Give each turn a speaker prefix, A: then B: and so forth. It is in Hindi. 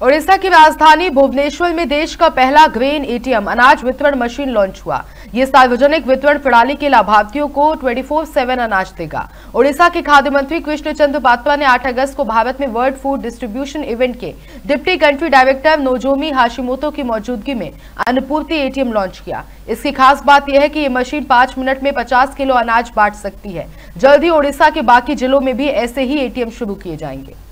A: ओडिशा की राजधानी भुवनेश्वर में देश का पहला ग्रेन एटीएम, अनाज वितरण मशीन लॉन्च हुआ। ये सार्वजनिक वितरण प्रणाली के लाभार्थियों को 24/7 अनाज देगा। उड़ीसा के खाद्य मंत्री कृष्ण चंद्र पात्रा ने 8 अगस्त को भारत में वर्ल्ड फ़ूड डिस्ट्रीब्यूशन इवेंट के deputy country director Nozomi Hashimoto की मौजूदगी में अन्नपूर्ति एटीएम लॉन्च किया। इसकी खास बात यह है कि ये मशीन पाँच मिनट में पचास किलो अनाज बांट सकती है। जल्द ही उड़ीसा के बाकी जिलों में भी ऐसे ही एटीएम शुरू किए जाएँगे।